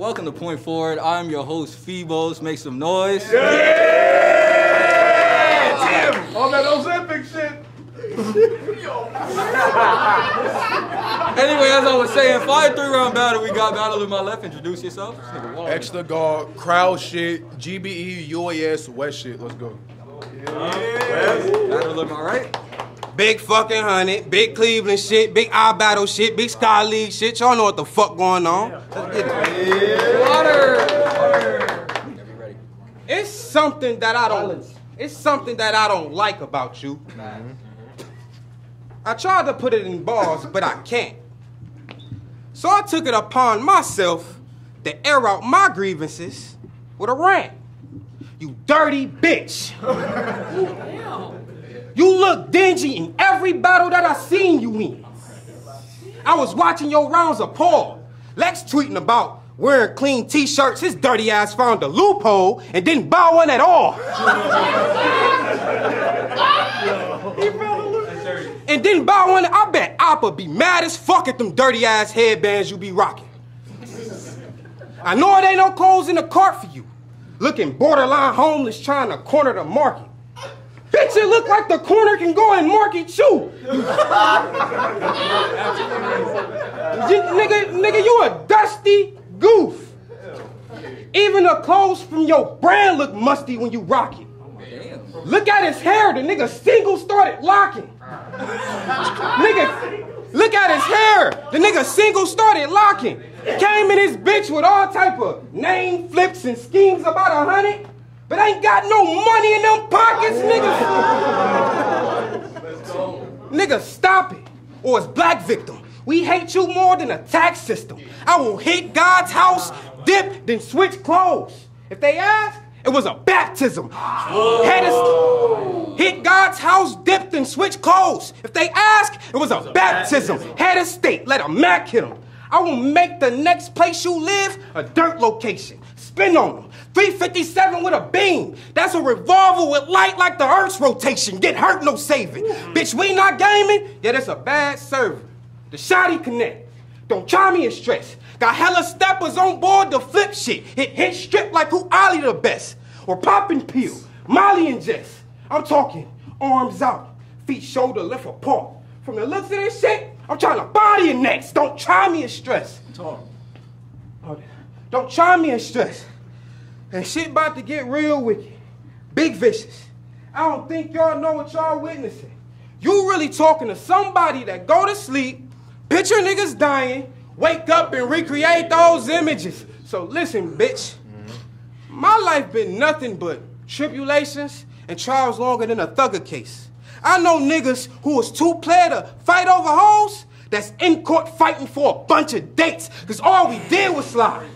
Welcome to Point Forward. I'm your host, Phoebos. Make some noise. Yeah! Damn! All that Ozempic shit. anyway, as I was saying, five three round battle. We got battle to my left. Introduce yourself. X Tha God, crowd shit, GBE, UAS, West shit. Let's go. Yeah. Battle to my right. Big fucking Hunnit, big Cleveland shit, big iBattle shit, big Sky League shit. Y'all know what the fuck going on. Let's get it. Water. Water. It's something that I don't. It's something that I don't like about you. I tried to put it in bars, but I can't. So I took it upon myself to air out my grievances with a rant. You dirty bitch. you look dingy in every battle that I seen you in. I was watching your rounds appalled. Lex tweeting about wearing clean t-shirts. His dirty ass found a loophole and didn't buy one at all. and didn't buy one, I bet Appa be mad as fuck at them dirty ass headbands you be rocking. I know it ain't no clothes in the cart for you. Looking borderline homeless trying to corner the market. Bitch, it look like the corner can go and market you. nigga, nigga, you a dusty goof. Even the clothes from your brand look musty when you rock it. Look at his hair, the nigga single started locking. nigga, look at his hair, the nigga single started locking. Came in his bitch with all type of name flips and schemes about a hundred, but I ain't got no money in them pockets, nigga. nigga, stop it. Or it's black victim. We hate you more than a tax system. I will hit God's house, dip, then switch clothes. If they ask, it was a baptism. A, hit God's house, dipped, and switched clothes. If they ask, it was a, it was baptism. baptism. Had a state, let a Mac hit them. I will make the next place you live a dirt location. Spin on them. 357 with a beam. That's a revolver with light like the Earth's rotation. Get hurt, no saving. Bitch, we not gaming? Yeah, that's a bad server. The shotty connect. Don't try me in stress. Got hella steppers on board to flip shit. Hit hit strip like who Ali the best. Or popping peel. Molly and Jess. I'm talking arms out, feet shoulder left apart. From the looks of this shit, I'm trying to body your next. Don't try me in stress. Talk. Don't try me in stress. And shit about to get real wicked. Big vicious. I don't think y'all know what y'all witnessing. You really talking to somebody that go to sleep, picture niggas dying, wake up and recreate those images. So listen, bitch. Mm-hmm. My life been nothing but tribulations and trials longer than a Thugger case. I know niggas who was too player to fight over hoes that's in court fighting for a bunch of dates. Cause all we did was slide.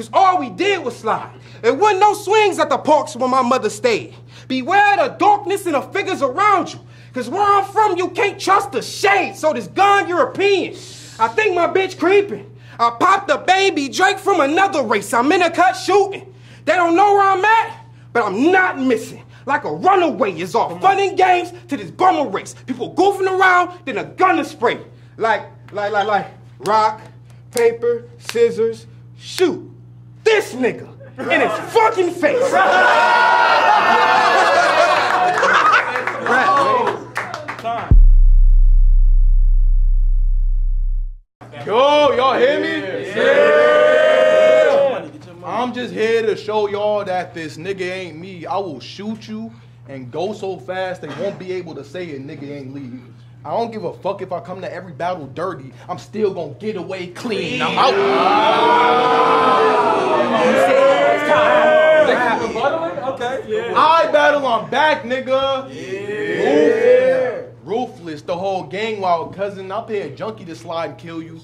Cause all we did was slide. It wasn't no swings at the parks where my mother stayed. Beware the darkness and the figures around you. Cause where I'm from, you can't trust the shade. So this gun European. I think my bitch creeping. I popped a baby Drake from another race. I'm in a cut shooting. They don't know where I'm at, but I'm not missing like a runaway is off. Fun and games to this bummer race. People goofing around, then a gun to spray. Like, like, like, like, rock, paper, scissors, shoot. This nigga in his fucking face. Yo, y'all hear me? Yeah. I'm just here to show y'all that this nigga ain't me. I will shoot you and go so fast they won't be able to say a nigga ain't leave. I don't give a fuck if I come to every battle dirty. I'm still gonna get away clean. I'm out. Okay. Yeah. I battle on back, nigga. Yeah. Ruthless, the whole gang wild cousin. I'll pay a junkie to slide and kill you.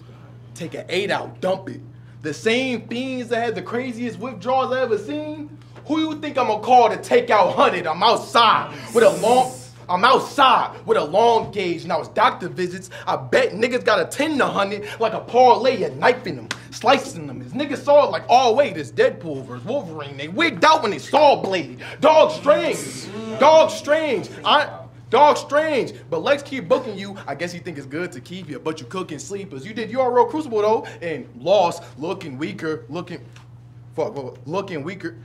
Take an eight out, dump it the same fiends that had the craziest withdrawals I ever seen, who you think I'm gonna call to take out Hunnit? I'm outside with a long. I'm outside with a long gauge. Now it's doctor visits. I bet niggas got a 10 to 100 like a parlay a knife in them, slicing them. His niggas saw it like, oh wait, it's Deadpool versus Wolverine. They wigged out when they saw Blade. Dog Strange. Dog Strange. I Dog strange, but Lex keep booking you. I guess he think it's good to keep you, but you cooking sleepers. You did URL Crucible though, and lost, looking weaker, looking. fuck, looking weaker.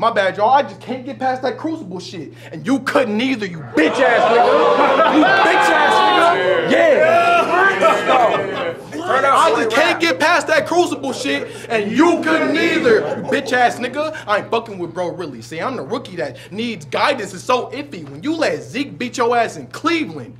My bad, y'all. I just can't get past that crucible shit. And you couldn't either, you bitch ass nigga. You bitch ass nigga. Yeah. I just can't get past that crucible shit, and you couldn't either, you bitch ass nigga. I ain't fucking with bro, really. See, I'm the rookie that needs guidance. It's so iffy. When you let Zeke beat your ass in Cleveland,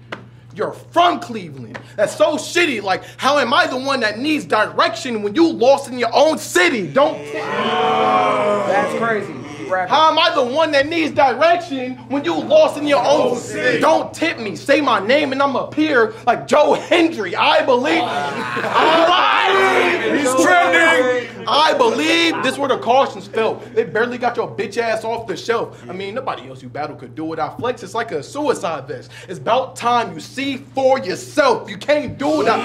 you're from Cleveland. That's so shitty. Like, how am I the one that needs direction when you lost in your own city? Don't. That's crazy. How am I the one that needs direction when you lost in your own oh, city? Don't tip me. Say my name and I'm up here like Joe Hendry. I believe. I believe. He's trending. I believe this where the cautions fell. They barely got your bitch ass off the shelf. I mean, nobody else you battle could do without flex. It's like a suicide vest. It's about time you see for yourself. You can't do it. What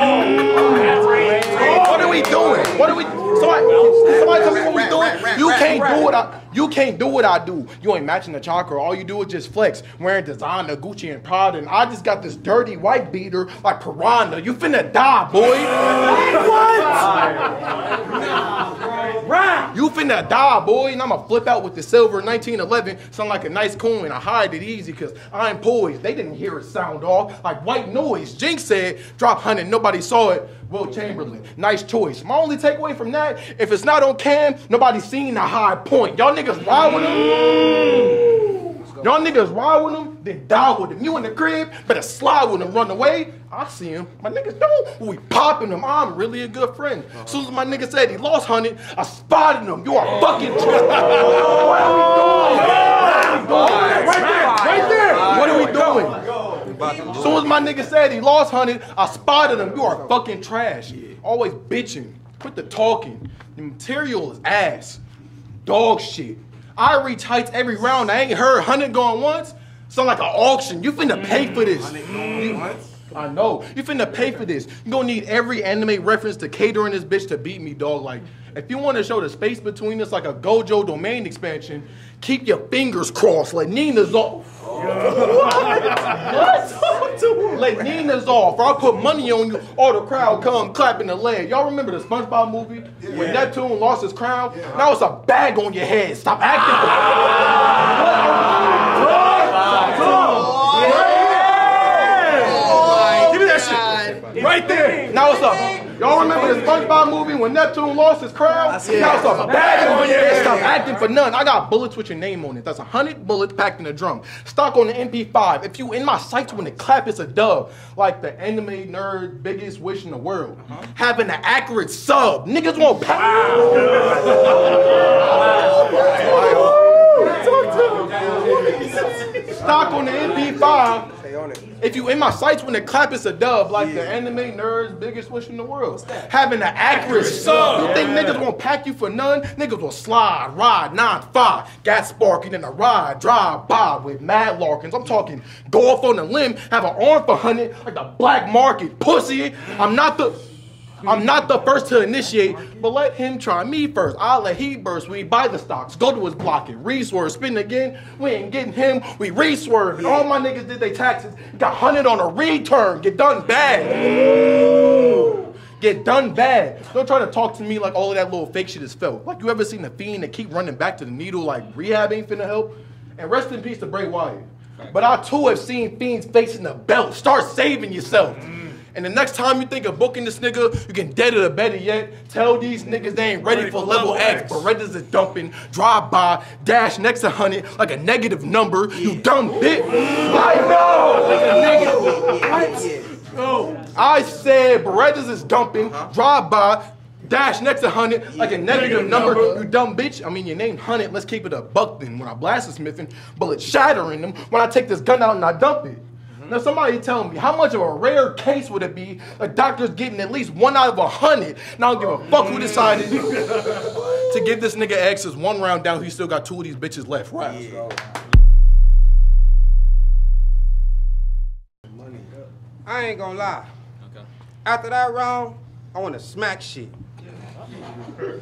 are we doing? What are we? Somebody, somebody tell me what we doing. You can't do it. I, you can't do what I do. You ain't matching the chakra. All you do is just flex, wearing designer, Gucci, and Prada. And I just got this dirty white beater like Piranha. You finna die, boy. What? You finna die, boy. And I'ma flip out with the silver 1911. Sound like a nice coin. I hide it easy because I'm poised. They didn't hear it sound off like white noise. Jinx said, drop 100. Nobody saw it. Wilt Chamberlain. Nice choice. My only takeaway from that, if it's not on cam, nobody seen the high point. Y'all niggas ride with him. Y'all niggas ride with him, then die with him. You in the crib, better slide with him, run away. I see him. My niggas don't. We popping him. I'm really a good friend. As soon as my nigga said he lost 100, I spotted him. You are fucking Right there, right there. What are we doing? As soon as my nigga said he lost 100, I spotted him. You are fucking trash. Always bitching. Quit the talking. The material is ass. Dog shit. I reach heights every round. I ain't heard 100 going once. Sound like an auction. You finna pay for this. You- I know. You finna pay for this. You gonna need every anime reference to cater in this bitch to beat me, dog. Like, if you wanna show the space between us like a Gojo domain expansion, keep your fingers crossed. Let Nina's off. What? Let Nina's off. Or I'll put money on you. All the crowd come clapping the leg. Y'all remember the SpongeBob movie when Neptune lost his crown? Now it's a bag on your head. Stop acting. Give me that shit. Right there. Now it's up. Y'all remember the SpongeBob movie when Neptune lost his crown? Now it's a bag on your. Stop acting for none. I got bullets with your name on it. That's a hundred bullets packed in a drum. Stock on the MP5. If you in my sights when it clap, it's a dub. Like the anime nerd biggest wish in the world. Having an accurate sub. Niggas won't pack. Stock on the MP5. Stay on it. If you in my sights when the clap is a dub, like the anime nerds biggest wish in the world. Having an accurate sub. You think niggas won't pack you for none? Niggas will slide, ride, nine, five, gas sparking in a ride, drive by with mad larkins. I'm talking go off on a limb, have an arm for hundred, like the black market, pussy. I'm not the I'm not the first to initiate, but let him try me first. I'll let he burst. We buy the stocks, go to his block, re-swerve, spin again. We ain't getting him. We re-swerve. And all my niggas did they taxes, got hundred on a return. Get done bad. Get done bad. Don't try to talk to me like all of that little fake shit is felt. Like you ever seen a fiend that keep running back to the needle like rehab ain't finna help? And rest in peace to Bray Wyatt. But I too have seen fiends facing the belt. Start saving yourself. And the next time you think of booking this nigga, you can dead it or better yet, tell these niggas they ain't ready, for, level, X. Berettas is dumping, drive by, dash next to hundred like a negative number. You dumb bitch. I know. Like a negative. What? I said Berettas is dumping, uh-huh. drive by, dash next to hundred like a negative number. You dumb bitch. I mean your name hundred. Let's keep it a buck then. When I blast a smithing, bullet shattering them. When I take this gun out and I dump it. Now somebody tell me how much of a rare case would it be a doctor's getting at least one out of a hundred? And I don't give a fuck who decided mm. to give this nigga X's one round down. He still got two of these bitches left. Right. I ain't gonna lie. Okay. After that round, I wanna smack shit.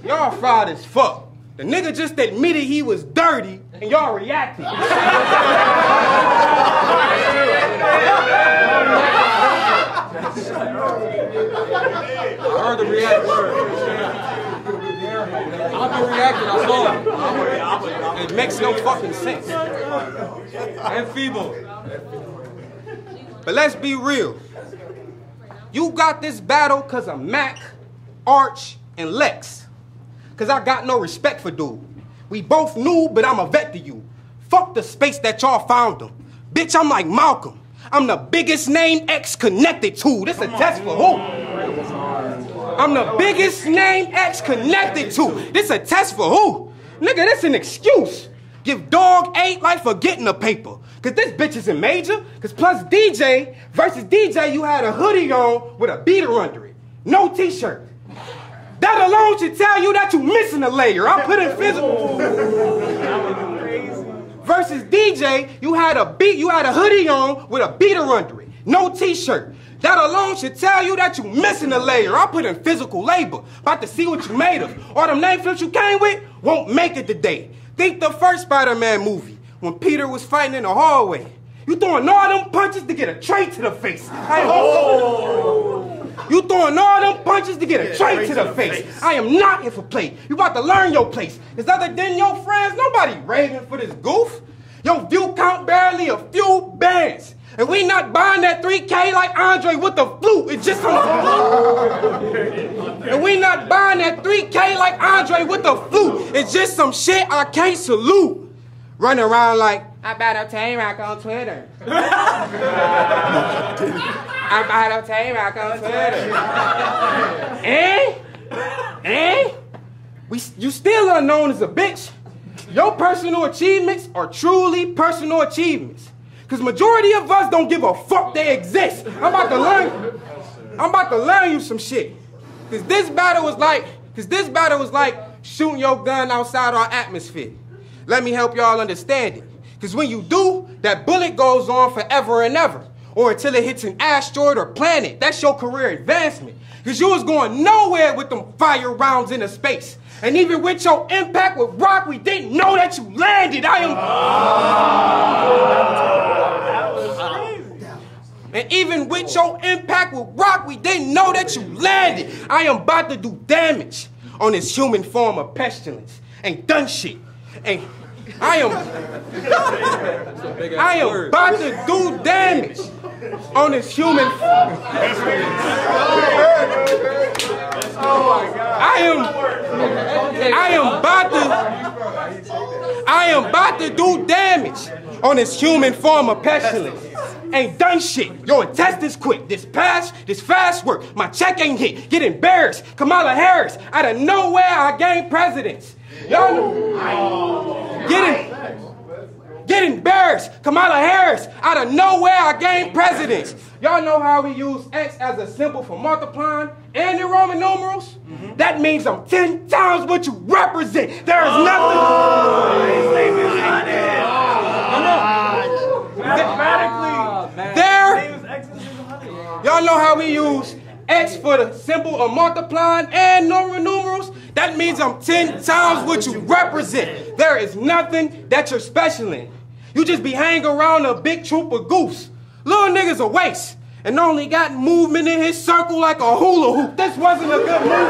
Y'all fried as fuck. The nigga just admitted he was dirty, and y'all reacted. I heard the react word. I've been reacting. I saw it. It makes no fucking sense. And feeble. But let's be real. You got this battle because of Mac, Arch, and Lex. Because I got no respect for dude. We both knew, but I'm a vet to you. Fuck the space that y'all found him. Bitch, I'm like Malcolm. I'm the biggest name X connected to. This a test for who? I'm the biggest name X connected to. This a test for who? Nigga, this an excuse. Give dog eight like for getting a paper. Cause this bitch is in major. Cause plus DJ versus DJ, you had a hoodie on with a beater under it. No t-shirt. That alone should tell you that you're missing a layer. I put in physical. versus DJ, you had a beat, you had a hoodie on with a beater under it. No t-shirt. That alone should tell you that you missing a layer. I put in physical labor. About to see what you made of. All them name flips you came with won't make it today. Think the first Spider-Man movie when Peter was fighting in the hallway. You throwing all them punches to get a trait to the face. I am- You throwing all them punches to get a trait to the face. I am not here for play. You about to learn your place. Cause other than your friends, nobody raving for this goof. Your view count barely a few bands. And we not buying that 3K like Andre with the flute. It's just some And we not buying that 3K like Andre with the flute. It's just some shit I can't salute. Running around like, I battle Tay-Roc on Twitter. I battle Tay-Roc on Twitter. eh? Eh? We, you still are known as a bitch. Your personal achievements are truly personal achievements. Because majority of us don't give a fuck they exist. I'm about to learn. I'm about to learn you some shit. Cause this battle was like, cause this battle was like shooting your gun outside our atmosphere. Let me help y'all understand it. Cause when you do, that bullet goes on forever and ever. Or until it hits an asteroid or planet. That's your career advancement. Cause you was going nowhere with them fire rounds into space. And even with your impact with rock, we didn't know that you landed. I am. And even with your impact with rock, we didn't know that you landed. I am about to do damage on this human form of pestilence. Ain't done shit. And I am. I am about to do damage on this human. Oh my God. I am. I am about to. I am about to do damage on this human form of pestilence. Ain't done shit. Your intestines quit. This pass, this fast work. My check ain't hit. Get embarrassed. Kamala Harris. Out of nowhere, I gained presidents. Y'all know. Get in. Get embarrassed. Kamala Harris, out of nowhere, I gained presidents. Y'all know how we use X as a symbol for multiplying and in Roman numerals? Mm-hmm. That means I'm 10 times what you represent. There is nothing. There. Y'all know how we use X for the symbol of multiplying and Roman numerals? That means I'm 10 times what you represent. There is nothing that you're special in. You just be hanging around a big troop of goofs. Little niggas a waste. And only got movement in his circle like a hula hoop. This wasn't a good move.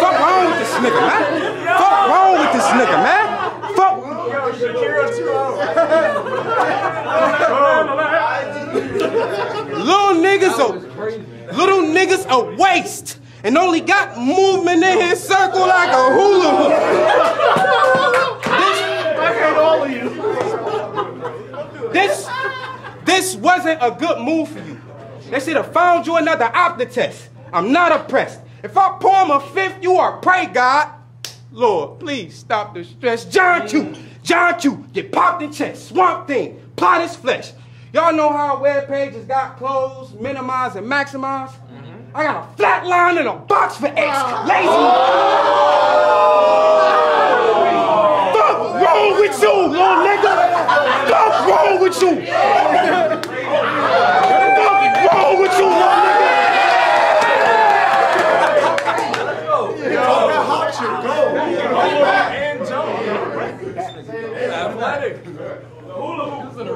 Fuck wrong with this nigga, man. Fuck wrong with this nigga, man. Little niggas a little niggas a waste and only got movement in his circle like a hula hoop. This, this this wasn't a good move for you. They should have found you another opta test. I'm not oppressed. If I pour him a fifth, you are pray God. Lord, please stop the stress. John Q, John Q, get popped in chest. Swamp thing, plot his flesh. Y'all know how web pages got closed, minimized, and maximized? Mm-hmm. I got a flat line and a box for oh. X. Lazy. Fuck wrong with you, little nigga? Fuck wrong with you? Fuck wrong with you, little nigga?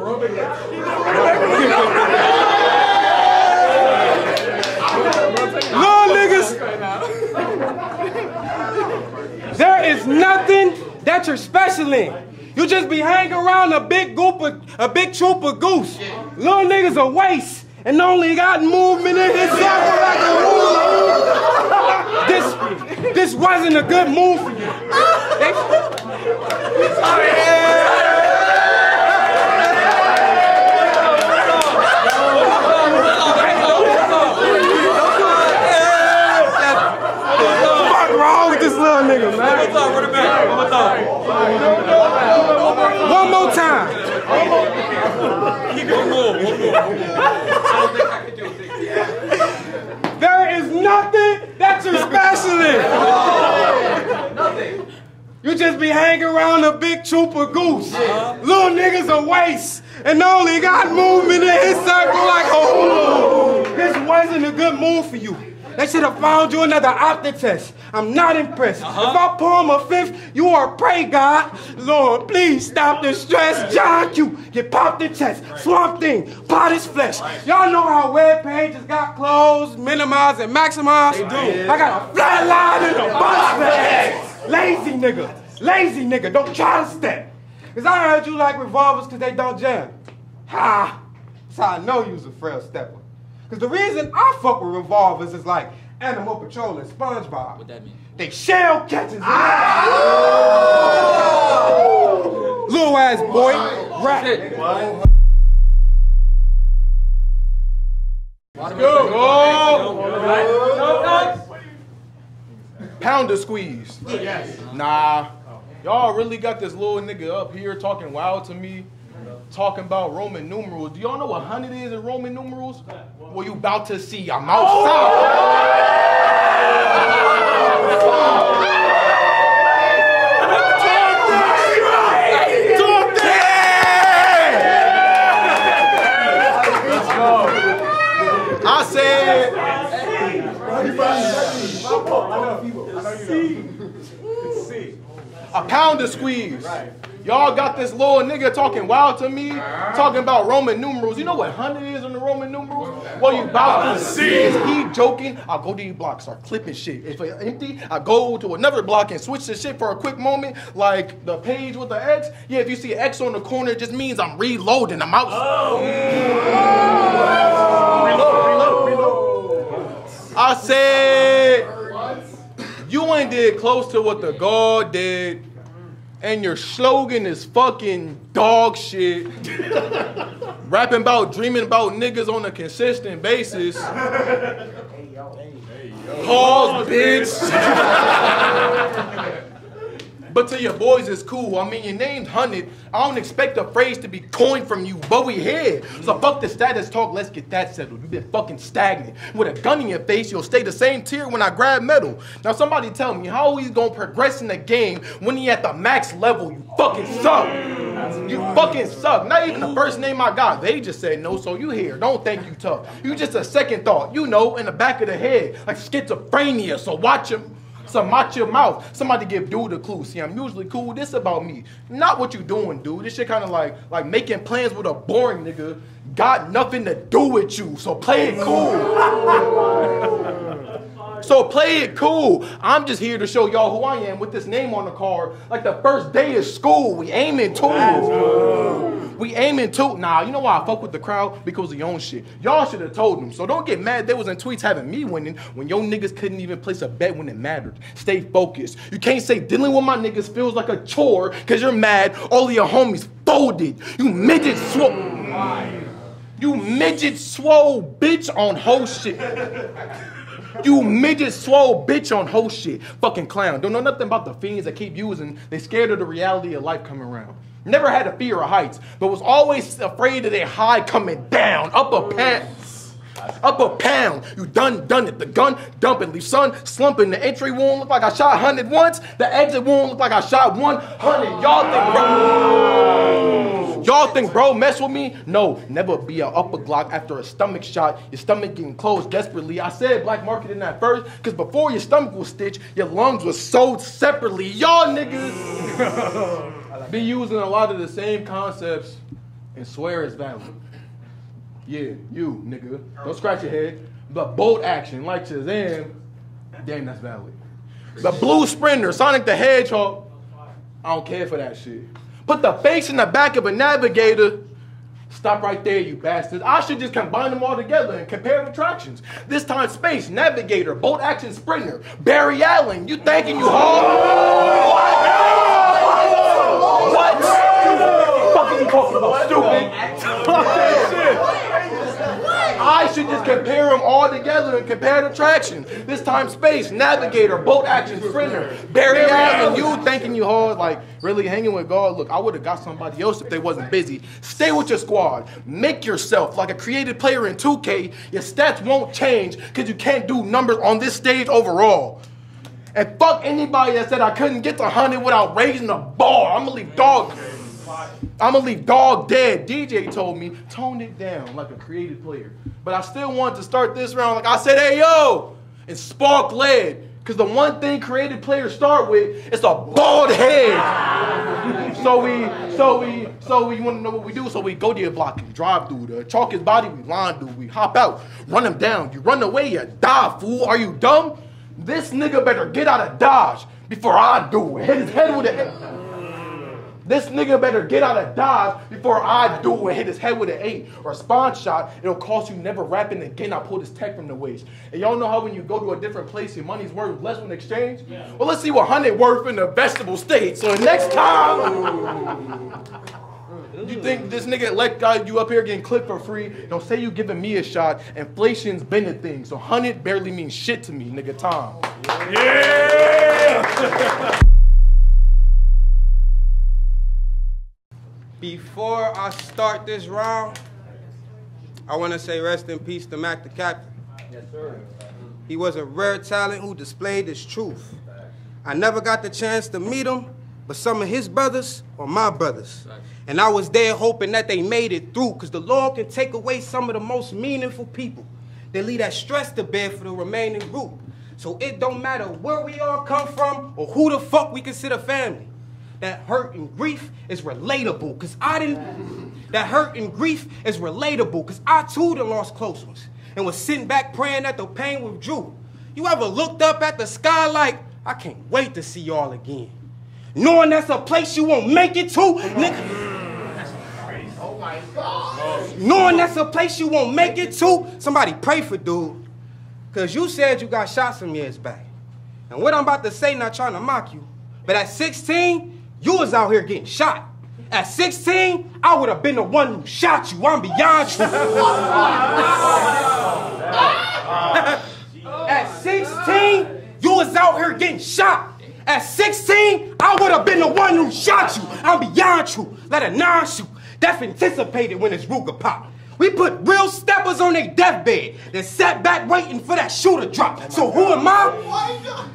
Robin. Niggas. There is nothing that you're special in. You just be hanging around a big group of, a big troop of goose. Little niggas a waste and only got movement in his like a. This this wasn't a good move for you. They. And only got movement in his circle like a hula. This wasn't a good move for you. They should have found you another optic test. I'm not impressed. Uh-huh. If I pull him a fifth, you are a prey God. Lord, please stop the stress. John Q, get popped the chest. Swamp Thing, pot his flesh. Y'all know how web pages got closed, minimized, and maximized? They do. I got a flat line in bunch flag. Lazy nigga. Lazy nigga. Don't try to step. Cause I heard you like revolvers cause they don't jam. Ha! That's how I know you was a frail stepper. Cause the reason I fuck with revolvers is like Animal Patrol and SpongeBob. What that mean? They shell catchers. Little ass boy. Rat. Go. Oh! Pounder squeeze. Nah. Y'all really got this little nigga up here talking wild to me, talking about Roman numerals. Do y'all know what 100 is in Roman numerals? Well, you about to see. I'm outside. Talk that! I said. A pound of squeeze. Y'all got this little nigga talking wild to me, talking about Roman numerals. You know what 100 is in the Roman numerals? Well, you about to see. Is he joking? I'll go to your block, start clipping shit. If it's empty, I go to another block and switch the shit for a quick moment, like the page with the X. Yeah, if you see X on the corner, it just means I'm reloading. I'm out. Oh. Reload, reload, reload. I said. You ain't did close to what the God did, and your slogan is fucking dog shit. Rapping about dreaming about niggas on a consistent basis. Pause, bitch. But to your boys, it's cool. I mean, your name's Hunnit. I don't expect a phrase to be coined from you, but we here. So fuck the status talk. Let's get that settled. You've been fucking stagnant. With a gun in your face, you'll stay the same tier when I grab metal. Now somebody tell me how he's gonna progress in the game when he at the max level. You fucking suck. You fucking suck. Not even the first name I got. They just said no, so you here. Don't think you tough. You just a second thought. You know, in the back of the head, like schizophrenia. So watch him. So watch your mouth. Somebody give dude a clue. See, I'm usually cool. This about me. Not what you doing, dude. This shit kind of like like making plans with a boring nigga. Got nothing to do with you. So play it cool. So play it cool. I'm just here to show y'all who I am with this name on the card. Like the first day of school, we aiming to. We aiming to. Nah, you know why I fuck with the crowd? Because of your own shit. Y'all should have told them. So don't get mad. They was in tweets having me winning when your niggas couldn't even place a bet when it mattered. Stay focused. You can't say dealing with my niggas feels like a chore because you're mad. All of your homies folded. You midget swole. You midget swole bitch on whole shit. You midget swole bitch on whole shit. Fucking clown. Don't know nothing about the fiends that keep using. They scared of the reality of life coming around. Never had a fear of heights, but was always afraid of their high coming down. Up a pound. Up a pound. You done done it. The gun dumping. Leave son slumping. The entry wound look like I shot 100 once. The exit wound look like I shot 100. Y'all think bro. Y'all think bro mess with me? No, never be a upper Glock after a stomach shot. Your stomach getting closed desperately. I said black market in that first, because before your stomach was stitched, your lungs was sewed separately. Y'all niggas be using a lot of the same concepts and swear it's valid. Yeah, you, nigga. Don't scratch your head. But bolt action, like Shazam, damn, that's valid. The blue sprinter, Sonic the Hedgehog. I don't care for that shit. Put the face in the back of a navigator. Stop right there, you bastards. I should just combine them all together and compare attractions. This time, space, navigator, bolt action sprinter, Barry Allen. You thanking you hard? What? What? Fuck you talking about, stupid? I should just compare them all together and compare the traction. This time, space, navigator, boat action, sprinter, Barry Allen, you thinking you hard, like really hanging with God. Look, I would have got somebody else if they wasn't busy. Stay with your squad. Make yourself like a creative player in 2K. Your stats won't change because you can't do numbers on this stage overall. And fuck anybody that said I couldn't get to 100 without raising the bar. I'm gonna leave dog. I'm gonna leave dog dead. DJ told me, tone it down like a creative player. But I still wanted to start this round like I said, hey yo, and spark lead. Cause the one thing creative players start with is a bald head. so we, so we, so we want to know what we do. So we go to your block and drive through the chalk his body. We line through. We hop out, run him down. You run away, you die, fool. Are you dumb? This nigga better get out of dodge before I do it. Hit his head with it. This nigga better get out of Dodge before I do and hit his head with an eight or a spawn shot. It'll cost you never rapping again. I pull this tech from the waist. And y'all know how when you go to a different place, your money's worth less in exchange? Yeah. Well, let's see what Hunnit worth in the vegetable state. So next time. You think this nigga let guy you up here getting clipped for free? Don't say you giving me a shot. Inflation's been a thing, so hundred barely means shit to me, nigga. Tom. Yeah. Before I start this round, I want to say rest in peace to Mac the Captain. Yes, sir. He was a rare talent who displayed his truth. I never got the chance to meet him, but some of his brothers are my brothers. And I was there hoping that they made it through, because the Lord can take away some of the most meaningful people. They leave that stress to bear for the remaining group. So it don't matter where we all come from or who the fuck we consider family that hurt and grief is relatable because I didn't. That hurt and grief is relatable because I too done lost close ones and was sitting back praying that the pain withdrew. You ever looked up at the sky like, I can't wait to see y'all again? Knowing that's a place you won't make it to, nigga. Oh my God. Knowing that's a place you won't make it to, somebody pray for dude. Because you said you got shot some years back. And what I'm about to say, not trying to mock you, but at 16, you was out here getting shot. At 16, I would have been the one who shot you. I'm beyond you. At 16, you was out here getting shot. At 16, I would have been the one who shot you. I'm beyond you. Let a non shoot. That's anticipated when it's Ruger pop. We put real steppers on their deathbed that sat back waiting for that shooter drop. So who am I?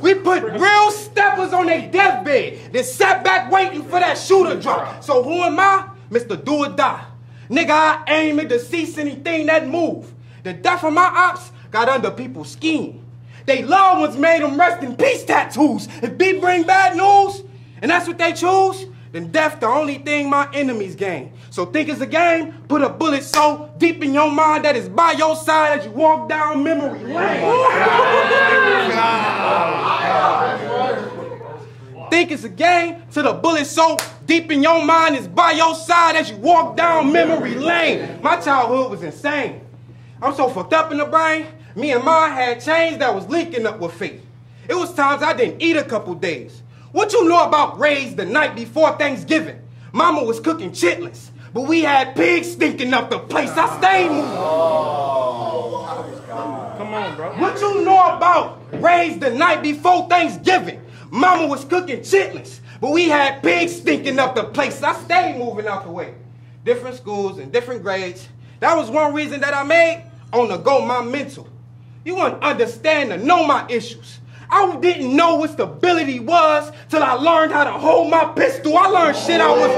We put real steppers on their deathbed. They sat back waiting for that shooter drop. So who am I? Mr. Do or Die. Nigga, I aim at to cease anything that move. The death of my ops got under people's skin. They loved ones made them rest in peace tattoos. If B bring bad news, and that's what they choose, then death the only thing my enemies gain. So think it's a game, put a bullet so deep in your mind that it's by your side as you walk down memory lane. think it's a game till the bullet so deep in your mind is by your side as you walk down memory lane. My childhood was insane. I'm so fucked up in the brain. Me and mine had chains that was linking up with fate. It was times I didn't eat a couple days. What you know about Ray's the night before Thanksgiving? Mama was cooking chitlins, but we had pigs stinking up the place. I stayed moving. Oh, Come on, bro. What you know about Ray's the night before Thanksgiving? Mama was cooking chitlins, but we had pigs stinking up the place. I stayed moving out the way. Different schools and different grades. That was one reason that I made on the go my mental. You want to understand and know my issues. I didn't know what stability was till I learned how to hold my pistol. I learned shit I was.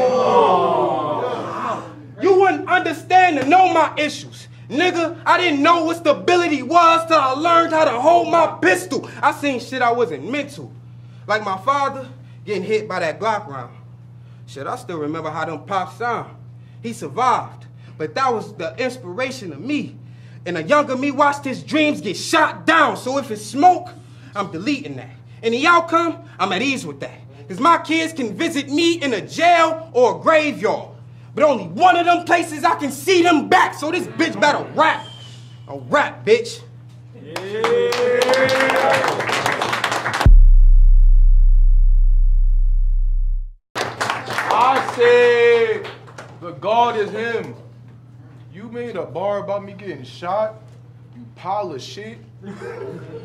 You wouldn't understand and know my issues. Nigga, I didn't know what stability was till I learned how to hold my pistol. I seen shit I wasn't meant to. Like my father getting hit by that Glock round. Shit, I still remember how them pops sound. He survived, but that was the inspiration of me. And a younger me watched his dreams get shot down. So if it's smoke, I'm deleting that. And the outcome, I'm at ease with that. Cause my kids can visit me in a jail or a graveyard. But only one of them places I can see them back. So this bitch better rap. A rap, bitch. I said the God is him. You made a bar about me getting shot? You pile of shit.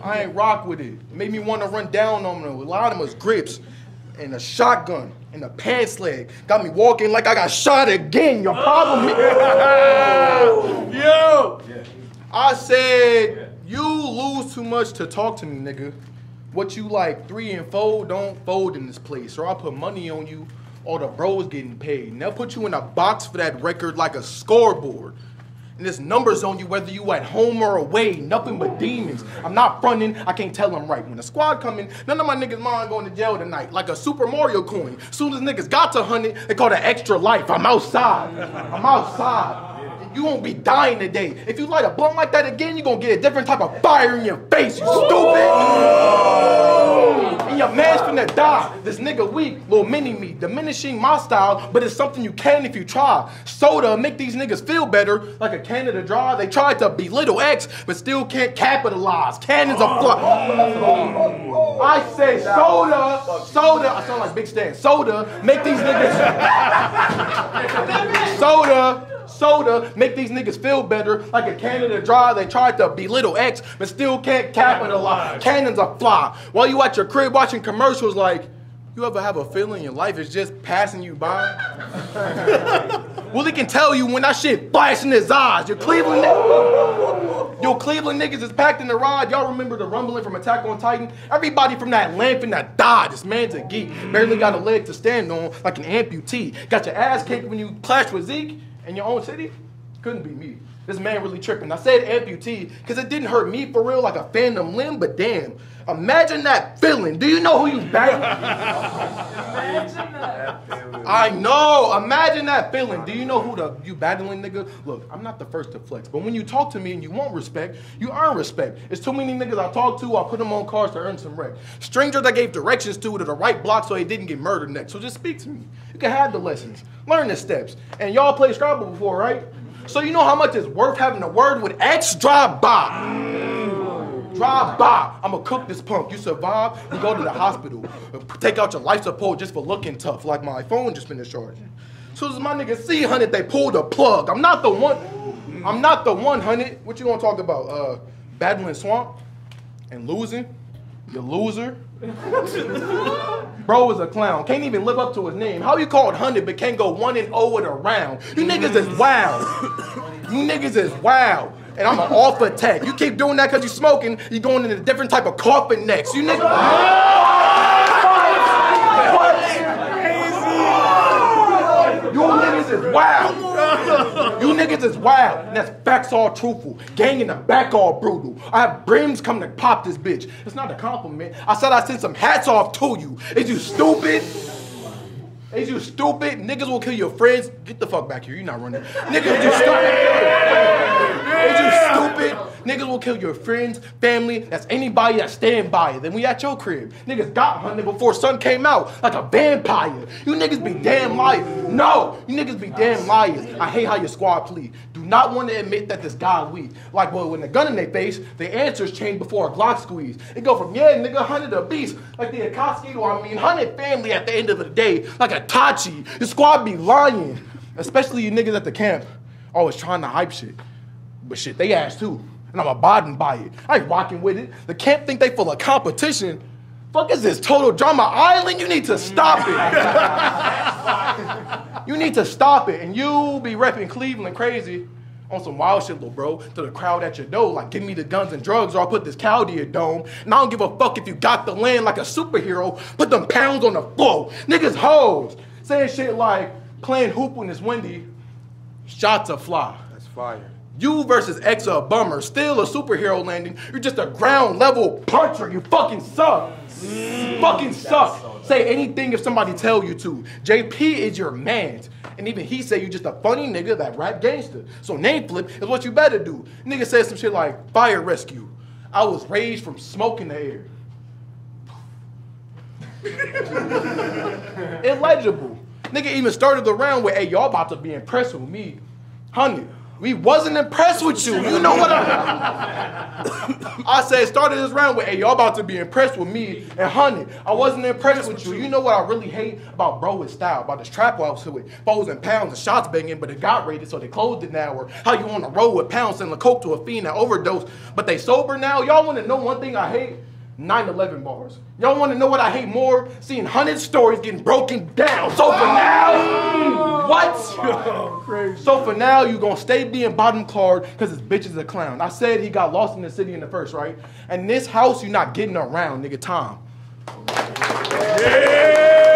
I ain't rock with it. Made me want to run down on them. A lot of them was grips and a shotgun and a pants leg. Got me walking like I got shot again. Your problem is. Yo! I said, you lose too much to talk to me, nigga. What you like, three and four, don't fold in this place. Or I'll put money on you, or the bros getting paid. And they'll put you in a box for that record like a scoreboard. And there's numbers on you whether you at home or away, nothing but demons. I'm not fronting, I can't tell them right. When the squad come in, none of my niggas mind going to jail tonight, like a Super Mario coin. Soon as niggas got to hunt they call that extra life. I'm outside. I'm outside. You won't be dying today. If you light a blunt like that again, you're gonna get a different type of fire in your face, you stupid! And your man's finna die. This nigga weak, little mini me, diminishing my style, but it's something you can if you try. Soda make these niggas feel better, like a Canada Dry. They tried to belittle X, but still can't capitalize. Cannons are fly. I say soda, soda. I sound like Big Stan. Soda make these niggas. soda soda make these niggas feel better like a Canada Dry. They tried to belittle X, but still can't capitalize. Cannons are fly. While you at your crib watching commercials like, you ever have a feeling your life is just passing you by? well, he can tell you when that shit flash in his eyes. Your Cleveland, your Cleveland niggas is packed in the ride. Y'all remember the rumbling from Attack on Titan? Everybody from that land finna die. This man's a geek. Barely got a leg to stand on like an amputee. Got your ass kicked when you clashed with Zeke in your own city? Couldn't be me. This man really tripping. I said amputee because it didn't hurt me for real like a phantom limb, but damn, imagine that feeling. Do you know who you battling? I know. Imagine that feeling. Do you know who the you battling, nigga? Look, I'm not the first to flex, but when you talk to me and you want respect, you earn respect. It's too many niggas I talk to. I put them on cars to earn some wreck. Strangers I gave directions to to the right block so they didn't get murdered next. So just speak to me. You can have the lessons, learn the steps, and y'all played Scrabble before, right? So you know how much it's worth having a word with X drive by. Drive by. I'ma cook this punk. You survive, you go to the hospital. Take out your life support just for looking tough, like my phone just finished charging. So as my nigga C hundred, they pulled the plug. I'm not the one. I'm not the one hundred. What you gonna talk about? Uh, battling swamp and losing. You loser. Bro is a clown. Can't even live up to his name. How you called 100 but can't go 1 and 0 with a round? You niggas is wild. You niggas is wild. And I'm an off attack. You keep doing that because you smoking, you going in a different type of coffin next. You niggas. You niggas is wild. Niggas is wild. And that's facts all truthful. Gang in the back all brutal. I have brims come to pop this bitch. It's not a compliment. I said I sent some hats off to you. Is you stupid? Is you stupid? Niggas will kill your friends. Get the fuck back here. You're not running. Niggas, you stupid. Is you stupid? Niggas will kill your friends, family. That's anybody that stand by you. Then we at your crib. Niggas got hunted before sun came out like a vampire. You niggas be damn liars. No, you niggas be damn liars. I hate how your squad plead. Do not want to admit that this guy weak. Like, well, when the gun in their face, the answers change before a Glock squeeze. It go from, yeah, nigga, Hunnit a beast. Like the Akatsuki, or I mean, Hunnit family at the end of the day. Like Itachi. The squad be lying. Especially you niggas at the camp. Always trying to hype shit. But shit, they ass too. And I'm abiding by it. I ain't rocking with it. The camp think they full of competition. Fuck is this total drama island? You need to stop it. you need to stop it. And you be repping Cleveland crazy on some wild shit, little bro, to the crowd at your door. Like, give me the guns and drugs or I'll put this cow to your dome. And I don't give a fuck if you got the land like a superhero. Put them pounds on the floor. Niggas hoes. Saying shit like, playing hoop when it's windy. Shots a fly. That's fire. You versus X are a bummer. Still a superhero landing. You're just a ground level puncher. You fucking suck. You fucking suck. Say anything if somebody tell you to. JP is your man. And even he say you just a funny nigga that rap gangster. So name flip is what you better do. Nigga said some shit like fire rescue. I was raised from smoke in the air. Illegible. Nigga even started the round with, hey, y'all about to be impressed with me. Hunnit, we wasn't impressed with you. You know what I I said started this round with, hey, y'all about to be impressed with me. And Hunnit, I wasn't impressed with you. You know what I really hate about bro with style, about this trap I was with foes and pounds and shots banging, but it got rated, so they closed it now. Or how you on the road with pounds selling coke to a fiend that overdose, but they sober now. Y'all want to know one thing I hate? 9-11 bars. Y'all want to know what I hate more? Seeing hundred stories getting broken down. So for now, what? so for now, you gonna stay being bottom card because this bitch is a clown. I said he got lost in the city in the first, right? And this house, you're not getting around, nigga. Tom. Yeah.